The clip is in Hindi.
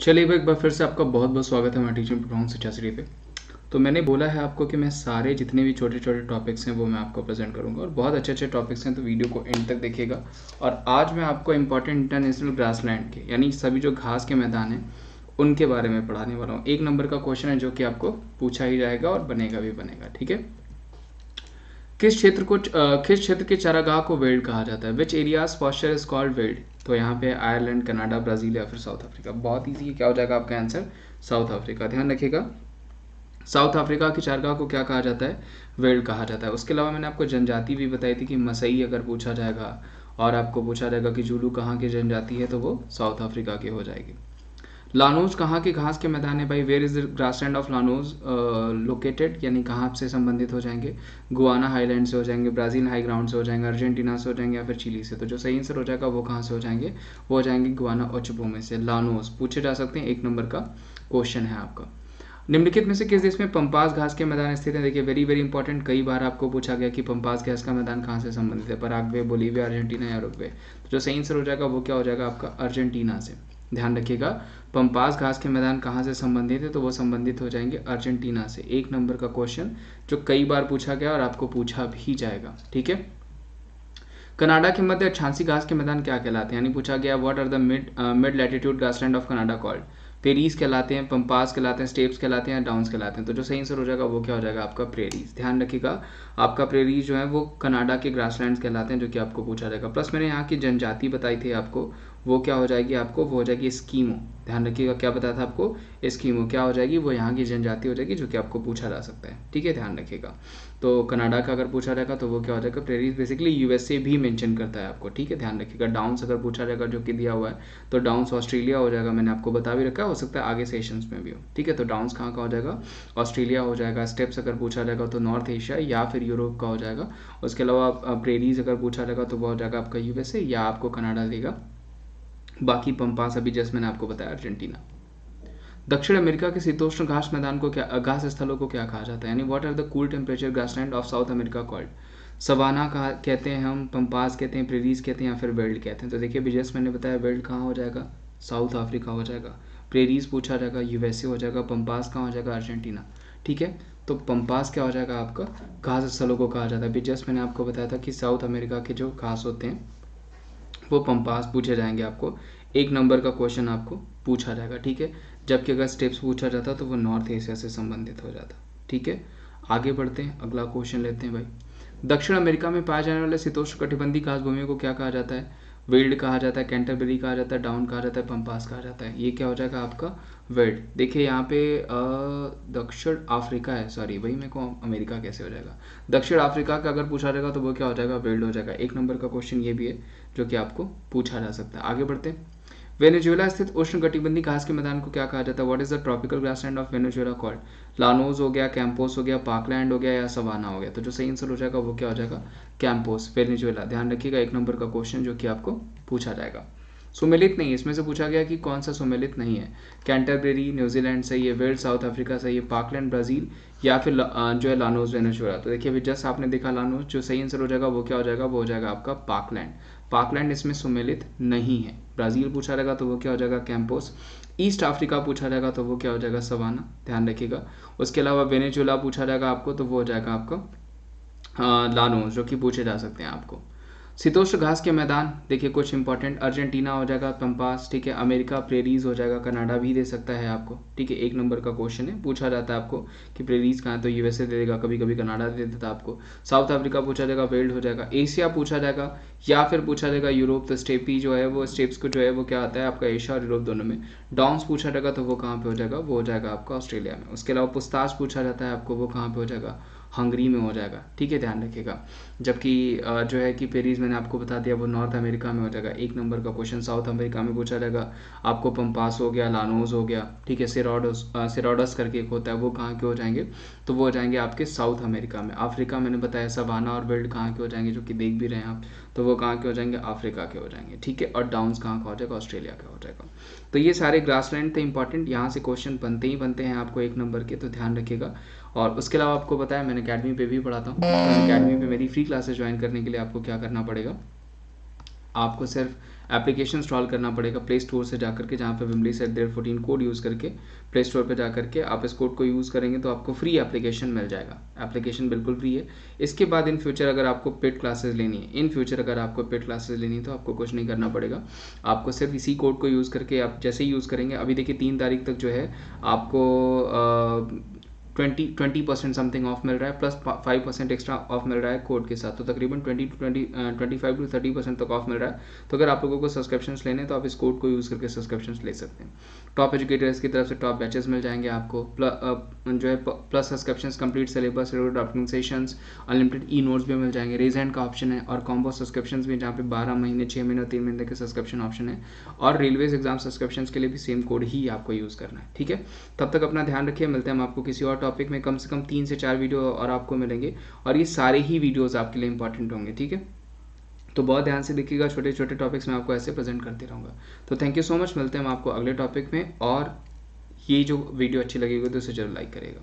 चलिए एक बार फिर से आपका बहुत बहुत स्वागत है हमारे टीचिंग प्रोग्राम शिक्षा श्री पे। तो मैंने बोला है आपको कि मैं सारे जितने भी छोटे छोटे टॉपिक्स हैं, वो मैं आपको प्रेजेंट करूँगा और बहुत अच्छे अच्छे टॉपिक्स हैं तो वीडियो को एंड तक देखिएगा। और आज मैं आपको इंपॉर्टेंट इंटरनेशनल ग्रासलैंड के, यानी सभी जो घास के मैदान हैं, उनके बारे में पढ़ाने वाला हूँ। एक नंबर का क्वेश्चन है जो कि आपको पूछा ही जाएगा और बनेगा भी बनेगा, ठीक है? किस क्षेत्र को किस क्षेत्र के चारागाह को वेल्ड कहा जाता है? Which areas pasture is called veld? तो यहाँ पे आयरलैंड कनाडा ब्राज़ील या फिर साउथ अफ्रीका बहुत ईजी क्या हो जाएगा आपका आंसर साउथ अफ्रीका ध्यान रखिएगा साउथ अफ्रीका की चारगाह को क्या कहा जाता है? वेल्ड कहा जाता है। उसके अलावा मैंने आपको जनजाति भी बताई थी कि मसई अगर पूछा जाएगा और आपको पूछा जाएगा कि जूलू कहाँ की जनजाति है तो वो साउथ अफ्रीका की हो जाएगी। लानोज कहाँ के घास के मैदान है भाई? Where is the grassland of llanos located यानी कहाँ से संबंधित हो जाएँगे? गुआना हाईलैंड से हो जाएँगे ब्राज़ील हाई ग्राउंड से हो जाएँगे अर्जेंटीना से हो जाएँगे या फिर चिली से? तो जो सही आंसर हो जाएगा वो कहाँ से हो जाएँगे? वो हो जाएँगे गुआना में से। लानोज पूछे जा सकते हैं, एक नंबर का क्वेश्चन है आपका। निम्नलिखित में से किस देश में पंपास घास के मैदान स्थित है? देखिए वेरी वेरी इंपॉर्टेंट कई बार आपको पूछा गया कि पंपास घास का मैदान कहाँ से संबंधित है? पराग्वे, बोलीविया, अर्जेंटीना या रुग्वे तो जो सही आंसर हो जाएगा वो क्या हो जाएगा आपका? अर्जेंटीना से। ध्यान रखिएगा। पंपास घास के मैदान कहाँ से संबंधित है? तो वो संबंधित हो जाएँगे अर्जेंटीना से। एक नंबर का क्वेश्चन जो कई बार पूछा गया और आपको पूछा भी जाएगा। ठीक है? कनाडा के मध्य छांसी घास के मैदान क्या कहलाते हैं? यानी पूछा गया what are the mid mid latitude grassland of Canada called prairies कहलाते हैं, पंपास कहलाते हैं स्टेप्स कहलाते हैं डाउन्स कहलाते हैं। तो जो सही आंसर हो जाएगा, वो क्या हो जाएगा? आपका प्रेरीज ध्यान रखिएगा, आपका प्रेरीज जो है, वो कनाडा के ग्रासलैंड कहलाते हैं, जो कि आपको पूछा जाएगा। प्लस मैंने यहाँ की जनजाति बताई थी आपको वो क्या हो जाएगी आपको? वो हो जाएगी स्कीमो। ध्यान रखिएगा, क्या बताया था आपको? स्कीमो। क्या हो जाएगी? वो यहाँ की जनजाति हो जाएगी जो कि आपको पूछा जा सकता है। ठीक है? ध्यान रखिएगा। तो कनाडा का अगर पूछा जाएगा तो वो क्या हो जाएगा? प्रेरिस बेसिकली यूएसए भी मेंशन करता है आपको। ठीक है? ध्यान रखिएगा। डाउन्स अगर पूछा जाएगा जो कि दिया हुआ है तो डाउन्स ऑस्ट्रेलिया हो जाएगा, मैंने आपको बता भी रखा हो। सकता है आगे सेशंस में भी हो। ठीक है? तो डाउन्स कहाँ का हो जाएगा? ऑस्ट्रेलिया हो जाएगा। स्टेप्स अगर पूछा जाएगा तो नॉर्थ एशिया या फिर यूरोप का हो जाएगा। उसके अलावा प्रेरीज अगर पूछा जाएगा तो वो हो जाएगा आपका यूएसए या आपको कनाडा देगा। बाकी पंपास अभी जैसे मैंने आपको बताया अर्जेंटीना। दक्षिण अमेरिका के शीतोष्ण घास मैदान को क्या, घास स्थलों को क्या कहा जाता है? यानी what are the cool temperature grassland of South America called savanna कहा, कहते हैं हम, पंपास कहते हैं प्रेरीज कहते हैं या फिर वेल्ड कहते हैं। तो देखिए जैसे मैंने बताया वेल्ड कहाँ हो जाएगा? साउथ अफ्रीका हो जाएगा। प्रेरीज पूछा जाएगा यूएसए हो जाएगा, पंपास कहाँ हो जाएगा? अर्जेंटीना। ठीक है? तो पंपास क्या हो जाएगा आपका? घास स्थलों को कहा जाता है। जस्ट मैंने आपको बताया था कि साउथ अमेरिका के जो घास होते हैं वो पंपास पूछे जाएँगे आपको। एक नंबर का क्वेश्चन आपको पूछा जाएगा, ठीक है? जबकि अगर स्टेप्स पूछा जाता तो वो नॉर्थ एशिया से संबंधित हो जाता, ठीक है? आगे बढ़ते हैं, अगला क्वेश्चन लेते हैं भाई। दक्षिण अमेरिका में पाए जाने वाले शीतोष्ण कटिबंधी घास भूमियों को क्या कहा जाता है? वेल्ड कहा जाता है कैंटरबेरी कहा जाता है डाउन कहा जाता है पंपास कहा जाता है। ये क्या हो जाएगा आपका? वेल्ड। देखिए यहाँ पे दक्षिण अफ्रीका है सॉरी वही मेरे को अमेरिका कैसे हो जाएगा? दक्षिण अफ्रीका का अगर पूछा जाएगा तो वो क्या हो जाएगा? वेल्ड हो जाएगा। एक नंबर का क्वेश्चन ये भी है, जो कि आपको पूछा जा सकता है। आगे बढ़ते हैं। वेनेजुएला स्थित उष्ण कटिबंधी घास के मैदान को क्या कहा जाता है? What is the tropical grassland of Venezuela called llanos हो गया कैंपोस हो गया पार्कलैंड हो गया या सवाना हो गया? तो जो सही आंसर हो जाएगा वो क्या हो जाएगा? कैंपोस वेनेजुएला ध्यान रखिएगा, एक नंबर का क्वेश्चन जो कि आपको पूछा जाएगा। सुमेलित नहीं है इसमें से पूछा गया कि कौन सा सुमेलित नहीं है। कैंटरबेरी, न्यूजीलैंड सही है वेल्ड साउथ अफ्रीका सही है, पार्कलैंड, ब्राज़ील, या फिर जो है लानोज वेनेजुएला। तो देखिए, अभी जस्ट आपने देखा लानोज जो सही आंसर हो जाएगा, वो क्या हो जाएगा? वो हो जाएगा आपका पार्कलैंड। पार्कलैंड इसमें सुमेलित नहीं है। ब्राज़ील पूछा जाएगा तो वो क्या हो जाएगा? कैंपोस ईस्ट अफ्रीका पूछा जाएगा तो वो क्या हो जाएगा? सवाना, ध्यान रखिएगा। उसके अलावा वेनेजुला पूछा जाएगा आपको तो वो हो जाएगा आपका लानोज जो कि पूछे जा सकते हैं आपको। शीतोष्ण घास के मैदान, देखिए कुछ इंपॉर्टेंट अर्जेंटीना हो जाएगा, पंपास, ठीक है, अमेरिका, प्रेरीज हो जाएगा, कनाडा भी दे सकता है आपको, ठीक है, एक नंबर का क्वेश्चन है, पूछा जाता है आपको कि प्रेरीज कहाँ तो यूएसए दे देगा कभी कभी कनाडा दे देता आपको, साउथ अफ्रीका पूछा जाएगा वेल्ड हो जाएगा एशिया पूछा जाएगा, या फिर पूछा जाएगा यूरोप तो स्टेपी जो है वो स्टेप्स को जो है वो क्या आता है, आपका एशिया और यूरोप दोनों में डॉन्स पूछा जाएगा तो वो कहाँ पर हो जाएगा, वो हो जाएगा आपका ऑस्ट्रेलिया में, उसके अलावा पुस्ताज पूछा जाता है आपको, वो कहाँ पे हो जाएगा हंगरी में हो जाएगा, ठीक है, ध्यान रखिएगा। जबकि जो है कि पेरिस मैंने आपको बता दिया, वो नॉर्थ अमेरिका में हो जाएगा। एक नंबर का क्वेश्चन साउथ अमेरिका में पूछा जाएगा। आपको पंपास हो गया, लानोज हो गया, ठीक है, सिरोडस सिरोडस करके एक होता है, वो कहाँ के हो जाएँगे? तो वो हो जाएँगे आपके साउथ अमेरिका में। अफ्रीका मैंने बताया, सवाना और बेल्ट कहाँ के हो जाएँगे, जो कि देख भी रहे हैं आप। तो वो कहाँ के हो जाएँगे? अफ्रीका के हो जाएँगे, ठीक है, और डाउन्स कहाँ का हो जाएगा? ऑस्ट्रेलिया का हो जाएगा। तो ये सारे ग्रासलैंड थे इंपॉर्टेंट यहाँ से क्वेश्चन बनते ही बनते हैं आपको एक नंबर के तो ध्यान रखिएगा। और उसके अलावा आपको बताया मैंने अकेडमी पे भी पढ़ाता हूँ। अकेडमी पे मेरी फ्री क्लासेस ज्वाइन करने के लिए आपको क्या करना पड़ेगा? आपको सिर्फ़ एप्लीकेशन इंस्टॉल करना पड़ेगा प्ले स्टोर से जाकर के, जहाँ पे Vimli set date fourteen code use करके प्ले स्टोर पर जा करके आप इस कोड को यूज़ करेंगे तो आपको फ्री एप्लीकेशन मिल जाएगा। एप्लीकेशन बिल्कुल फ्री है। इसके बाद इन फ्यूचर अगर आपको पेड क्लासेस लेनी है इन फ्यूचर अगर आपको पेड क्लासेस लेनी है तो आपको कुछ नहीं करना पड़ेगा। आपको सिर्फ़ इसी कोड को यूज़ करके आप जैसे ही यूज़ करेंगे, अभी देखिए तीन तारीख तक जो है आपको twenty twenty percent something off मिल रहा है plus five percent extra off मिल रहा है कोड के साथ। तो तकरीबन twenty to twenty twenty five to thirty percent तक ऑफ़ मिल रहा है। तो अगर आप लोगों को सब्सक्रिप्शन लेने तो आप इस कोड को यूज़ करके सब्सक्रिप्शन ले सकते हैं। टॉप एजुकेटर्स की तरफ़ से टॉप बैचेस मिल जाएँगे आपको। जो है plus subscription complete syllabus document sessions unlimited e notes भी मिल जाएँगे। रेज हैंड का ऑप्शन है और कॉम्बो सब्सक्रिप्शन भी जहाँ पे बारह महीने छः महीने तीन महीने के सब्सक्रिप्शन ऑप्शन है। और रेलवेज एग्ज़ाम सब्सक्रिप्शन के लिए भी सेम कोड ही आपको यूज़ करना है। ठीक है? तब तक अपना ध्यान रखिए। मिलते हैं हम आपको किसी और टॉपिक में कम से कम तीन से चार वीडियो और आपको मिलेंगे और ये सारे ही वीडियोज़ आपके लिए इंपॉर्टेंट होंगे, ठीक है? तो बहुत ध्यान से देखिएगा छोटे छोटे टॉपिक्स में आपको ऐसे प्रेजेंट करते रहूँगा। तो थैंक यू सो मच मिलते हैं हम आपको अगले टॉपिक में और ये जो वीडियो अच्छी लगेगी तो उसे ज़रूर लाइक करेगा